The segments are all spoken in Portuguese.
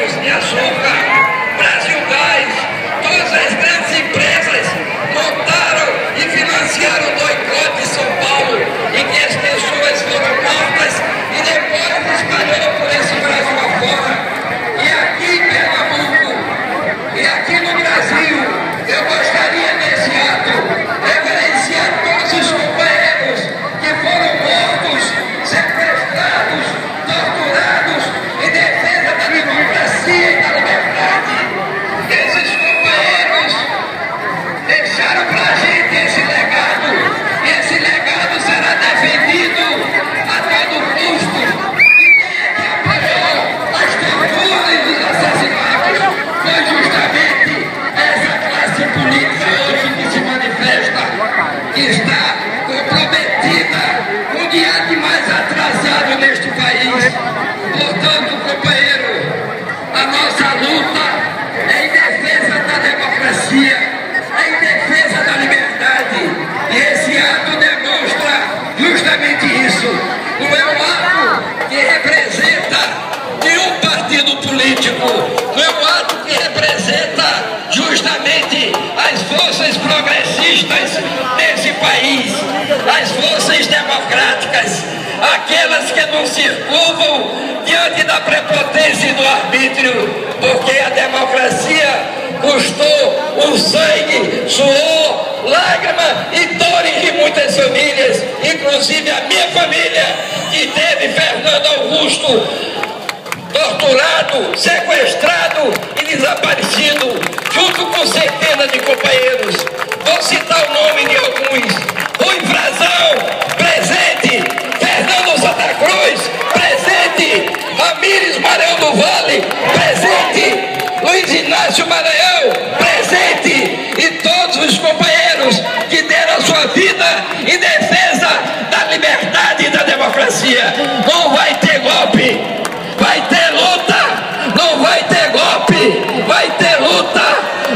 grãos de açúcar, Brasil Gás, todas as grandes empresas montaram e financiaram o boicote em São Paulo, em que as pessoas foram mortas e depois espalhou por esse Brasil afora. E aqui em Pernambuco, e aqui no Brasil, eu gostaria nesse ato reverenciar todos os companheiros que foram mortos, sequestrados, torturados em defesa da democracia e da liberdade. Esses companheiros deixaram pra gente esse legado. E esse legado será defendido a todo custo. E quem é que apoiou as torturas e os assassinatos foi justamente essa classe política hoje que se manifesta, que está comprometida com o diante mais atrasado neste país. Portanto, companheiro, a nossa luta é em defesa da democracia, é em defesa da liberdade. E esse ato demonstra justamente isso. Não é um ato que representa nenhum partido político, não é um ato que representa justamente as forças progressistas desse país, as forças democráticas, aquelas que não se curvam diante da prepotência do arbítrio, porque a democracia custou o sangue, suor, lágrima e dores de muitas famílias, inclusive a minha família, que teve Fernando Augusto torturado, sequestrado e desaparecido, junto com centenas de companheiros. Do Vale, presente. Luiz Inácio Maranhão, presente. E todos os companheiros que deram a sua vida em defesa da liberdade e da democracia. Não vai ter golpe, vai ter luta, não vai ter golpe, vai ter luta,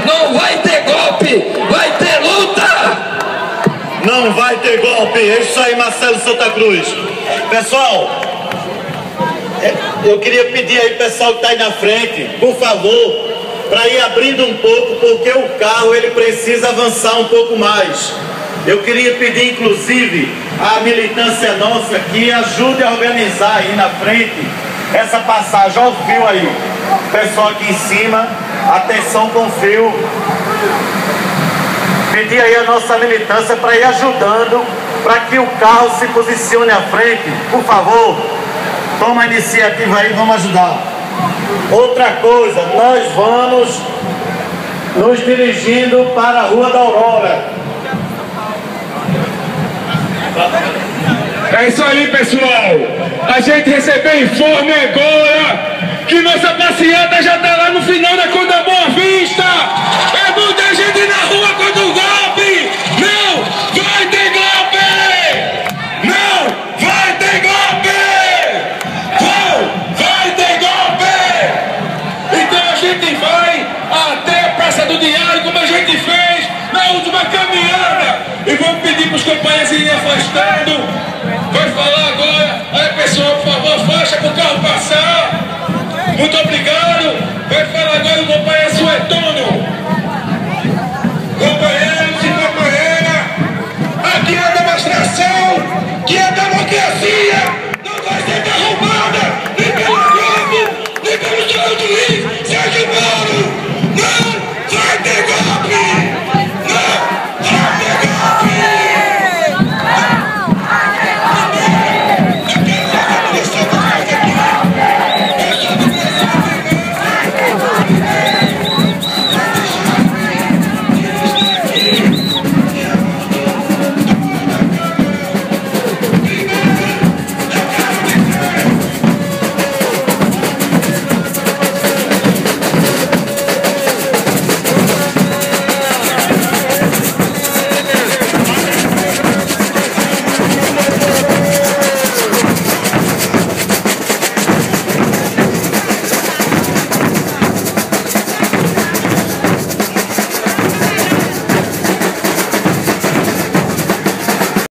não vai ter golpe, vai ter luta. Não vai ter golpe. É isso aí, Marcelo Santa Cruz. Pessoal, eu queria pedir aí, pessoal que está aí na frente, por favor, para ir abrindo um pouco, porque o carro ele precisa avançar um pouco mais. Eu queria pedir, inclusive, à militância nossa que ajude a organizar aí na frente essa passagem. Olha o fio aí. Pessoal aqui em cima, atenção com o fio pedir aí a nossa militância para ir ajudando para que o carro se posicione à frente. Por favor, toma a iniciativa aí, vamos ajudar. Outra coisa, nós vamos nos dirigindo para a Rua da Aurora. É isso aí, pessoal. A gente recebeu informe agora que nossa passeata já está lá no final da Conda Boa Vista. Gente vai até a Praça do Diário, como a gente fez na última caminhada. E vamos pedir para os companheiros irem afastando.